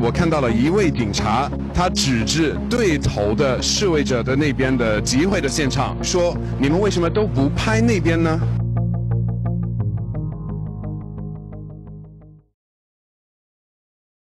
我看到了一位警察，他指着对头的示威者的那边的集会的现场，说：“你们为什么都不拍那边呢？”